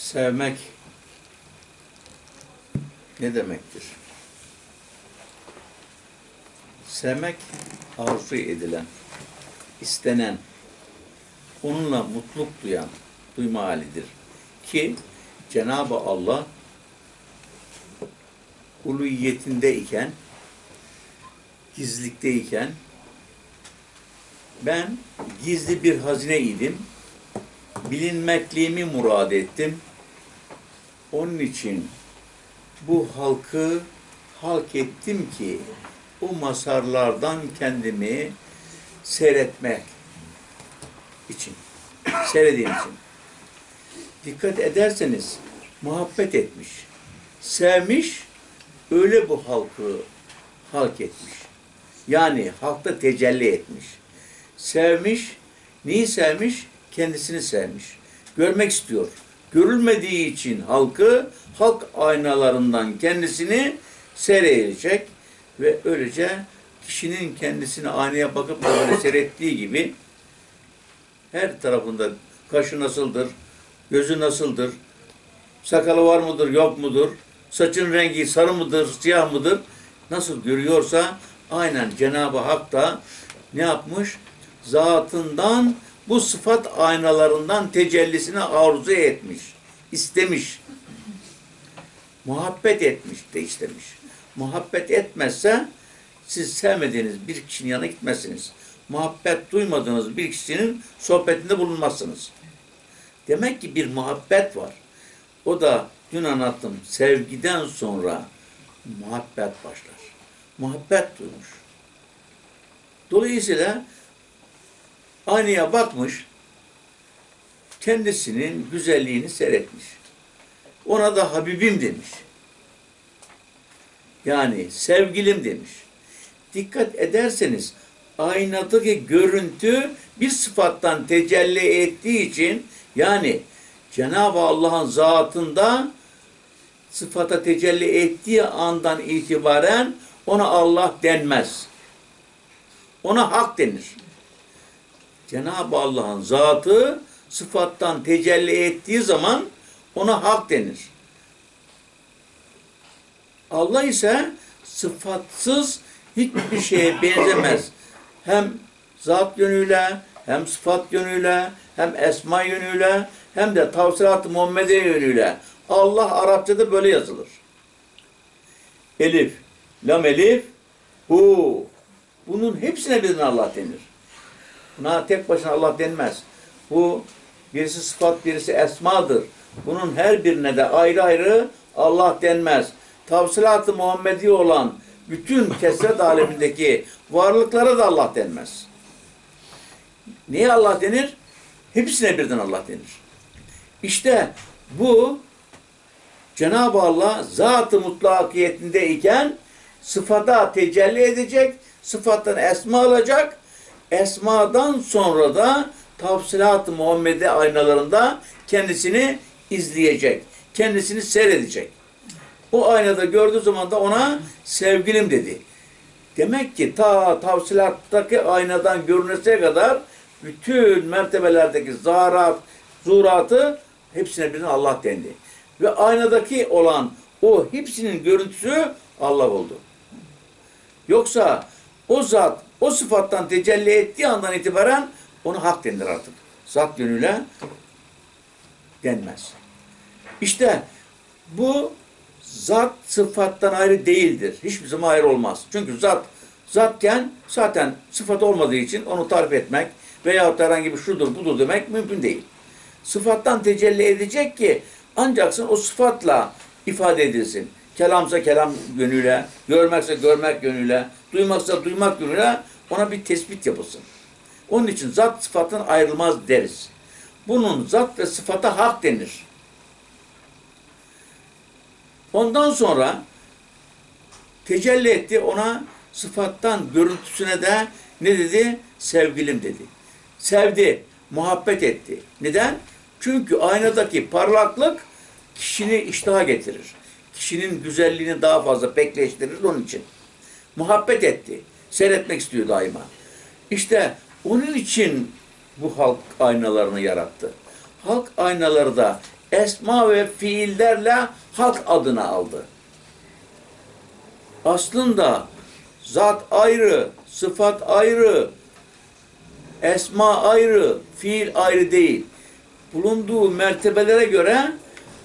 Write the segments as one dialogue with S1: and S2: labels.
S1: Sevmek ne demektir? Sevmek arzu edilen, istenen, onunla mutluluk duyan, duyma halidir. Ki Cenab-ı Allah uluhiyetindeyken, gizlikteyken ben gizli bir hazine idim. Bilinmekliğimi murad ettim. Onun için bu halkı halk ettim ki o masarlardan kendimi seyretmek için, seyredeyim için. Dikkat ederseniz muhabbet etmiş, sevmiş, öyle bu halkı halk etmiş. Yani halkta tecelli etmiş. Sevmiş, neyi sevmiş? Kendisini sevmiş. Görmek istiyor. Görülmediği için halkı, halk aynalarından kendisini seyredecek ve öylece kişinin kendisini aynaya bakıp da böyle seyrettiği gibi her tarafında kaşı nasıldır, gözü nasıldır, sakalı var mıdır, yok mudur, saçın rengi sarı mıdır, siyah mıdır, nasıl görüyorsa aynen Cenab-ı Hak da ne yapmış? Zatından bu sıfat aynalarından tecellisini arzu etmiş, istemiş. Muhabbet etmiş de istemiş. Muhabbet etmezse siz sevmediğiniz bir kişinin yanına gitmezsiniz. Muhabbet duymadığınız bir kişinin sohbetinde bulunmazsınız. Demek ki bir muhabbet var. O da dün anlattım. Sevgiden sonra muhabbet başlar. Muhabbet duymuş. Dolayısıyla aynaya bakmış, kendisinin güzelliğini seyretmiş. Ona da Habibim demiş. Yani sevgilim demiş. Dikkat ederseniz aynadaki görüntü bir sıfattan tecelli ettiği için yani Cenab-ı Allah'ın zatında sıfata tecelli ettiği andan itibaren ona Allah denmez. Ona hak denir. Cenab-ı Allah'ın zatı sıfattan tecelli ettiği zaman ona hak denir. Allah ise sıfatsız hiçbir şeye benzemez. Hem zat yönüyle, hem sıfat yönüyle, hem esma yönüyle, hem de tavsirat-ı Muhammediye yönüyle. Allah Arapçada böyle yazılır. Elif, lam elif, hu. Bunun hepsine birden Allah denir. Buna tek başına Allah denmez. Bu birisi sıfat, birisi esmadır. Bunun her birine de ayrı ayrı Allah denmez. Tavsilat-ı Muhammedi olan bütün kesret alemindeki varlıklara da Allah denmez. Niye Allah denir? Hepsine birden Allah denir. İşte bu Cenab-ı Allah zat-ı mutlakiyetindeyken sıfata tecelli edecek, sıfattan esma alacak, esmadan sonra da tavsilat-ı Muhammed'e aynalarında kendisini izleyecek, kendisini seyredecek. O aynada gördüğü zaman da ona sevgilim dedi. Demek ki ta tavsilattaki aynadan görüneseye kadar bütün mertebelerdeki zarat, zuratı hepsine birden Allah dendi. Ve aynadaki olan o hepsinin görüntüsü Allah oldu. Yoksa o zat o sıfattan tecelli ettiği andan itibaren ona hak denir artık. Zat yönüyle denmez. İşte bu zat sıfattan ayrı değildir. Hiçbir zaman ayrı olmaz. Çünkü zat zatken zaten sıfat olmadığı için onu tarif etmek veyahut herhangi bir şudur budur demek mümkün değil. Sıfattan tecelli edecek ki ancaksın o sıfatla ifade edilsin. Kelamsa kelam yönüyle, görmekse görmek yönüyle, duymaksa duymak yönüyle ona bir tespit yapılsın. Onun için zat sıfatın ayrılmaz deriz. Bunun zat ve sıfata hak denir. Ondan sonra tecelli etti ona sıfattan görüntüsüne de ne dedi? Sevgilim dedi. Sevdi, muhabbet etti. Neden? Çünkü aynadaki parlaklık kişini iştaha getirir. Kişinin güzelliğini daha fazla pekleştirir onun için. Muhabbet etti. Seyretmek istiyor daima. İşte onun için bu halk aynalarını yarattı. Halk aynaları da esma ve fiillerle hak adını aldı. Aslında zat ayrı, sıfat ayrı, esma ayrı, fiil ayrı değil. Bulunduğu mertebelere göre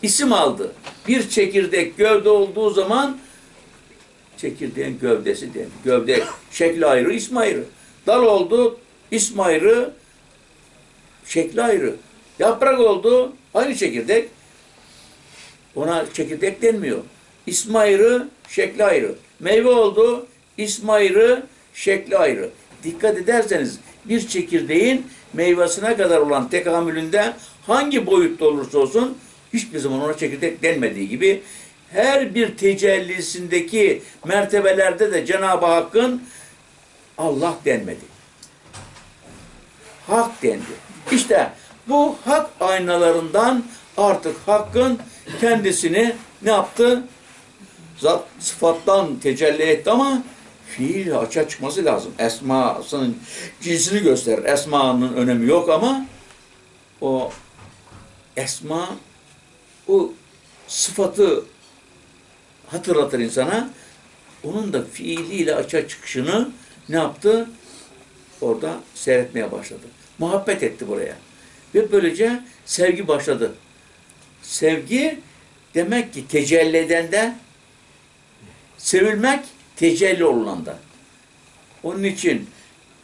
S1: isim aldı. Bir çekirdek gövde olduğu zaman çekirdeğin gövdesi denir. Gövde şekli ayrı, ismi ayrı. Dal oldu, ismi ayrı, şekli ayrı. Yaprak oldu, aynı çekirdek. Ona çekirdek denmiyor. İsmi ayrı, şekli ayrı. Meyve oldu, ismi ayrı, şekli ayrı. Dikkat ederseniz bir çekirdeğin meyvesine kadar olan tekamülünde hangi boyutta olursa olsun hiçbir zaman ona çekirdek denmediği gibi her bir tecellisindeki mertebelerde de Cenab-ı Hakk'ın Allah denmedi. Hak dendi. İşte bu hak aynalarından artık Hakk'ın kendisini ne yaptı? Zat sıfattan tecelli etti ama fiil açığa çıkması lazım. Esmasının cinsini gösterir. Esmanın önemi yok ama o esma o sıfatı hatırlatır insana. Onun da fiiliyle açığa çıkışını ne yaptı? Orada seyretmeye başladı. Muhabbet etti buraya. Ve böylece sevgi başladı. Sevgi demek ki tecelli edende sevilmek tecelli olunanda. Onun için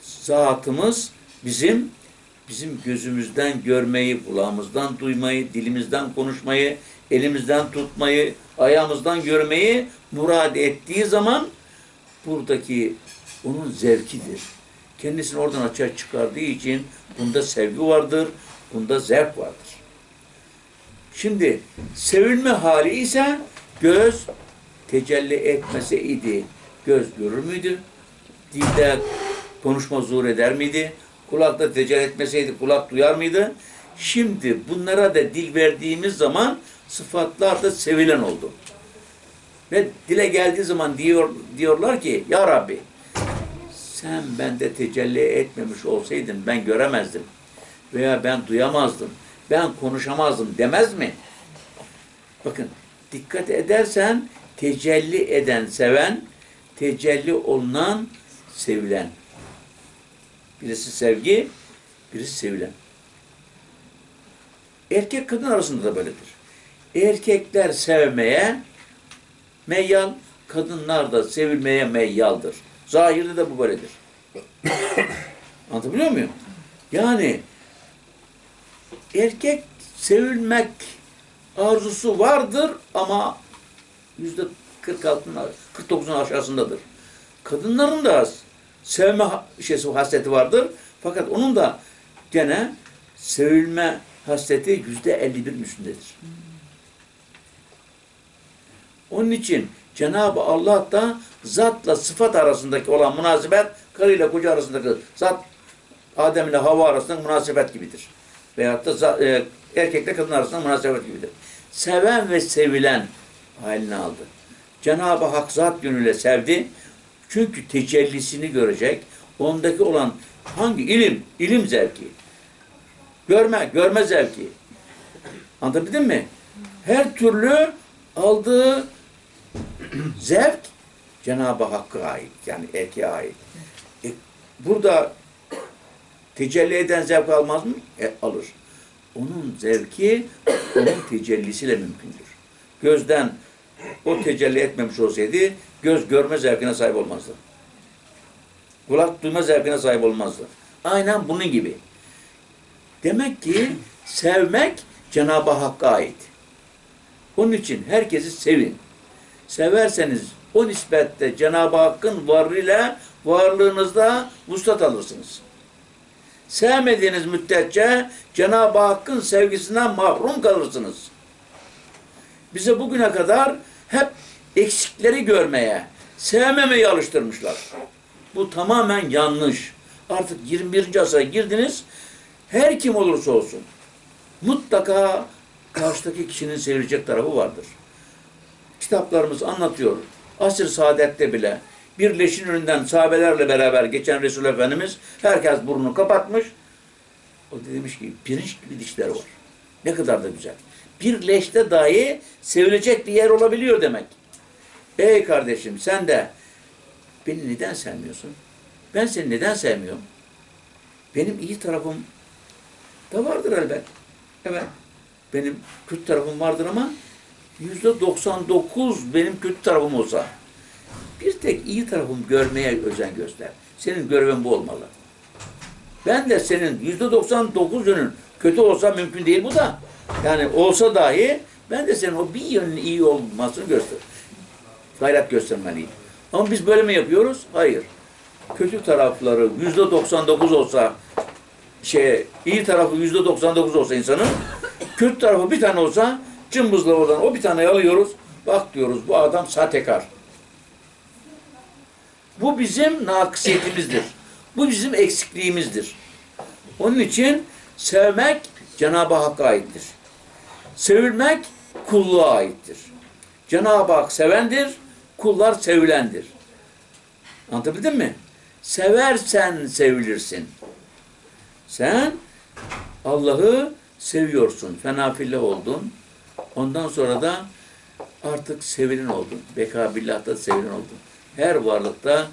S1: zatımız bizim bizim gözümüzden görmeyi, kulağımızdan duymayı, dilimizden konuşmayı, elimizden tutmayı, ayağımızdan görmeyi murad ettiği zaman buradaki onun zevkidir. Kendisini oradan açığa çıkardığı için bunda sevgi vardır, bunda zevk vardır. Şimdi sevilme hali ise göz tecelli etmeseydi göz görür müydü? Dilde konuşma zuhur eder miydi? Kulakta tecelli etmeseydi kulak duyar mıydı? Şimdi bunlara da dil verdiğimiz zaman sıfatlar da sevilen oldu. Ve dile geldiği zaman diyor, diyorlar ki Ya Rabbi sen bende tecelli etmemiş olsaydın ben göremezdim. Veya ben duyamazdım. Ben konuşamazdım demez mi? Bakın dikkat edersen tecelli eden seven, tecelli olunan sevilen. Birisi sevgi, birisi sevilen. Erkek kadın arasında da böyledir. Erkekler sevmeye meyyal, kadınlar da sevilmeye meyyaldır. Zahirde de bu böyledir. Anlatabiliyor muyum? Yani erkek sevilmek arzusu vardır ama yüzde 46'ın 49'un aşağısındadır. Kadınların da sevme şeysi hasreti vardır. Fakat onun da gene sevilme hasreti yüzde 51'in üstündedir. Onun için Cenab-ı Allah da zatla sıfat arasındaki olan münasebet karıyla koca arasındaki zat Adem ile Havva arasındaki münasebet gibidir. Veyahut da zat, e, erkekle kadın arasında münasebet gibidir. Seven ve sevilen halini aldı. Cenab-ı Hak zat yönüyle sevdi. Çünkü tecellisini görecek. Ondaki olan hangi ilim? İlim zevki. Görme, görme zevki. Anlatabildim mi? Her türlü aldığı zevk Cenab-ı Hakk'a ait. Yani erkeğe ait. E, burada tecelli eden zevk almaz mı? E, alır. Onun zevki onun tecellisiyle mümkündür. Gözden o tecelli etmemiş olsaydı göz görme zevkine sahip olmazdı. Kulak duyma zevkine sahip olmazdı. Aynen bunun gibi. Demek ki sevmek Cenab-ı Hakk'a ait. Onun için herkesi sevin. Severseniz o nispette Cenab-ı Hakk'ın varlığıyla varlığınızda vuslat alırsınız. Sevmediğiniz müddetçe Cenab-ı Hakk'ın sevgisinden mahrum kalırsınız. Bize bugüne kadar hep eksikleri görmeye, sevmemeyi alıştırmışlar. Bu tamamen yanlış. Artık 21. asra girdiniz, her kim olursa olsun mutlaka karşıdaki kişinin sevilecek tarafı vardır. Kitaplarımız anlatıyor. Asr saadette bile bir leşin önünden sahabelerle beraber geçen Resul Efendimiz herkes burnunu kapatmış. O demiş ki pirinç gibi dişleri var. Ne kadar da güzel. Bir leşte dahi sevilecek bir yer olabiliyor demek. Ey kardeşim sen de beni neden sevmiyorsun? Ben seni neden sevmiyorum? Benim iyi tarafım da vardır elbet. Evet. Benim kötü tarafım vardır ama yüzde 99 benim kötü tarafım olsa bir tek iyi tarafımı görmeye özen göster. Senin görevin bu olmalı. Ben de senin yüzde 99'unun kötü olsa mümkün değil bu da. Yani olsa dahi ben de senin o bir yönün iyi olmasını göster. Gayret göstermeliyim. Ama biz böyle mi yapıyoruz? Hayır. Kötü tarafları yüzde 99 olsa şey iyi tarafı yüzde 99 olsa insanın kötü tarafı bir tane olsa cımbızla oradan o bir tane alıyoruz. Bak diyoruz bu adam sahtekar. Bu bizim nakisiyetimizdir. Bu bizim eksikliğimizdir. Onun için sevmek Cenab-ı Hakk'a aittir. Sevilmek kulluğa aittir. Cenab-ı Hak sevendir, kullar sevilendir. Anlatabildim mi? Seversen sevilirsin. Sen Allah'ı seviyorsun. Fenafillah oldun. Ondan sonra da artık sevilin oldun. Beka billah'ta sevilin oldun. Her varlıkta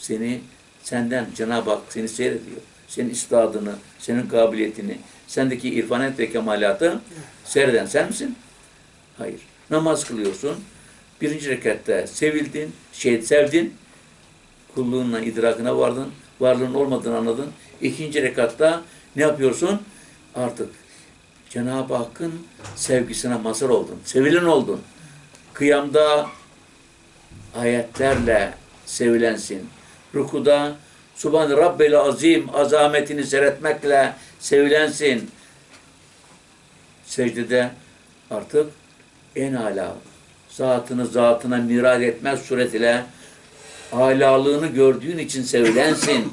S1: seni senden Cenab-ı Hak seni seyrediyor. Senin istadını, senin kabiliyetini, sendeki irfanet ve kemalatı seyreden sen misin? Hayır. Namaz kılıyorsun. Birinci rekatta sevildin, şey sevdin. Kulluğunla idrakına vardın. Varlığın olmadığını anladın. İkinci rekatta ne yapıyorsun? Artık Cenab-ı Hakk'ın sevgisine mazhar oldun. Sevilen oldun. Kıyamda ayetlerle sevilensin. Rukuda Subhan Rabbel Azim azametini seyretmekle sevilensin. Secdede artık en ala zatını zatına mirad etmez suretiyle alalığını gördüğün için sevilensin.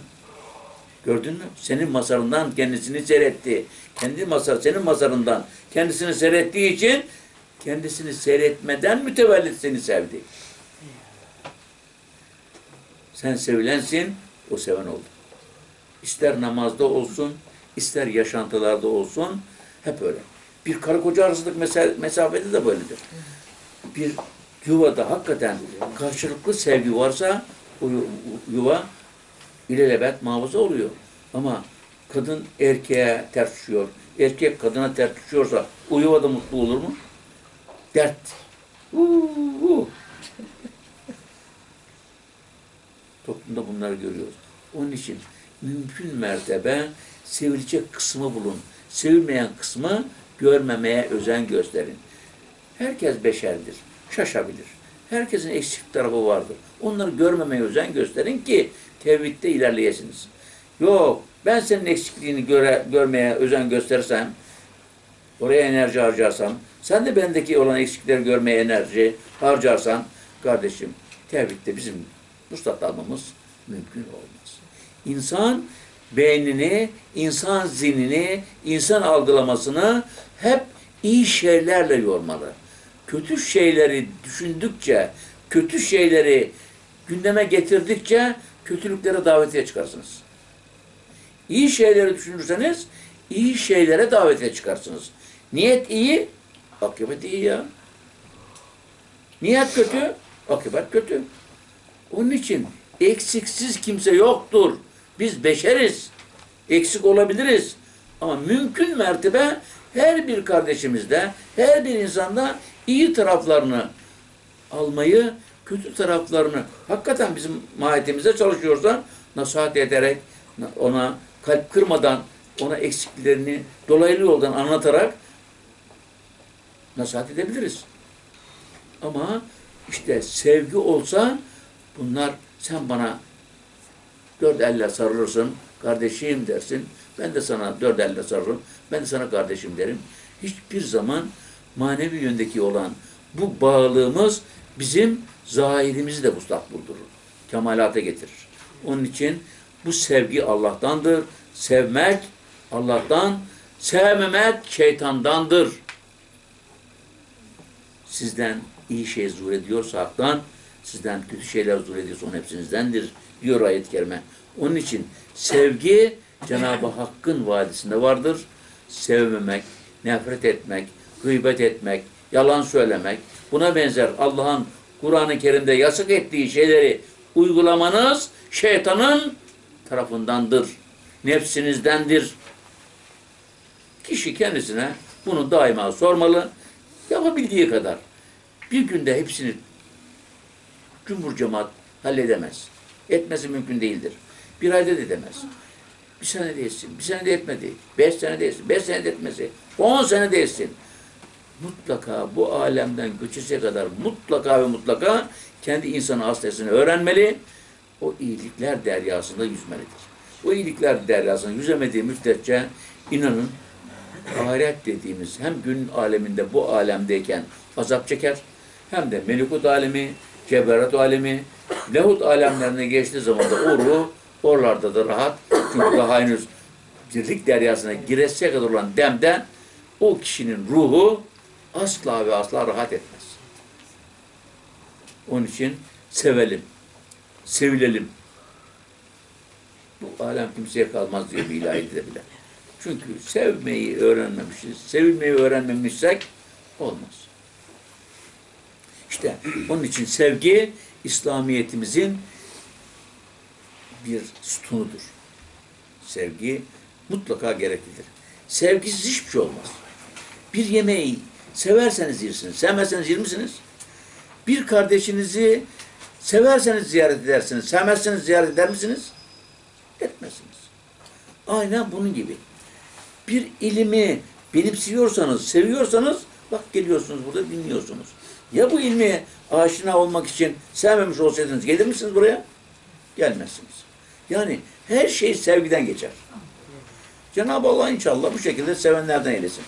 S1: Gördün mü? Senin masarından kendisini seyretti. Kendi masar, senin masarından kendisini seyrettiği için kendisini seyretmeden mütevellit seni sevdi. Sen sevilensin, o seven oldu. İster namazda olsun, ister yaşantılarda olsun, hep öyle. Bir karı koca arasındaki mesa- mesafede de böyledir. Bir yuvada hakikaten karşılıklı sevgi varsa o yu- yuva ilelebet muhafaza oluyor. Ama kadın erkeğe ters düşüyor, erkek kadına ters düşüyorsa o yuvada mutlu olur mu? Dert. Uuu. Toplumda bunları görüyoruz. Onun için mümkün mertebe sevilecek kısmı bulun. Sevilmeyen kısmı görmemeye özen gösterin. Herkes beşerdir. Şaşabilir. Herkesin eksik tarafı vardır. Onları görmemeye özen gösterin ki tevhidde ilerleyesiniz. Yok, ben senin eksikliğini göre, görmeye özen göstersem, oraya enerji harcarsam, sen de bendeki olan eksikleri görmeye enerji harcarsan, kardeşim, tevhidde bizim vuslat almamız mümkün olmaz. İnsan beynini, insan zihnini, insan algılamasını hep iyi şeylerle yormalı. Kötü şeyleri düşündükçe, kötü şeyleri gündeme getirdikçe kötülüklere davetiye çıkarsınız. İyi şeyleri düşünürseniz iyi şeylere davetiye çıkarsınız. Niyet iyi, akıbet iyi ya. Niyet kötü, akıbet kötü. Onun için eksiksiz kimse yoktur. Biz beşeriz. Eksik olabiliriz. Ama mümkün mertebe her bir kardeşimizde, her bir insanda iyi taraflarını almayı, kötü taraflarını hakikaten bizim mahiyetimize çalışıyorsa nasihat ederek, ona kalp kırmadan, ona eksiklerini dolaylı yoldan anlatarak nasihat edebiliriz. Ama işte sevgi olsa bunlar sen bana dört elle sarılırsın, kardeşim dersin. Ben de sana dört elle sarılırım. Ben de sana kardeşim derim. Hiçbir zaman manevi yöndeki olan bu bağlığımız bizim zahirimizi de muslak buldurur. Kemalata getirir. Onun için bu sevgi Allah'tandır. Sevmek Allah'tan, sevmemek şeytandandır. Sizden iyi şey zuhur ediyorsa haktan, sizden kötü şeyler zuhur ediyorsa onun hepsinizdendir diyor ayet-i kerime. Onun için sevgi Cenab-ı Hakk'ın vadisinde vardır. Sevmemek nefret etmek, gıybet etmek, yalan söylemek, buna benzer Allah'ın Kur'an-ı Kerim'de yasak ettiği şeyleri uygulamanız şeytanın tarafındandır. Nefsinizdendir. Kişi kendisine bunu daima sormalı. Yapabildiği kadar. Bir günde hepsini cumhur cemaat halledemez. Etmesi mümkün değildir. Bir ayda da edemez. Bir sene de etsin, bir sene de etmedi. Beş sene de etsin, beş sene de etmesi. On sene de etsin. Mutlaka bu alemden göçese kadar mutlaka ve mutlaka kendi insanı hastasını öğrenmeli. O iyilikler deryasında yüzmelidir. O iyilikler deryasında yüzemediği müddetçe inanın ahiret dediğimiz hem gün aleminde bu alemdeyken azap çeker hem de melekut alemi, ceberat alemi, lehut alemlerine geçtiği zaman da o ruh oralarda da rahat. Çünkü daha henüz dirlik deryasına gireseye kadar olan demden o kişinin ruhu asla ve asla rahat etmez. Onun için sevelim, sevilelim. Bu alem kimseye kalmaz diyor bir ilahi de bile. Çünkü sevmeyi öğrenmemişiz, sevilmeyi öğrenmemişsek olmaz. İşte onun için sevgi İslamiyet'imizin bir sütunudur. Sevgi mutlaka gereklidir. Sevgisiz hiçbir şey olmaz. Bir yemeği severseniz yersiniz, sevmezseniz yer misiniz? Bir kardeşinizi severseniz ziyaret edersiniz, sevmezseniz ziyaret eder misiniz? Etmezsiniz. Aynen bunun gibi. Bir ilimi benimsiyorsanız, seviyorsanız bak geliyorsunuz burada dinliyorsunuz. Ya bu ilmi aşina olmak için sevmemiş olsaydınız gelir misiniz buraya? Gelmezsiniz. Yani her şey sevgiden geçer. Cenab-ı Allah inşallah bu şekilde sevenlerden eylesin.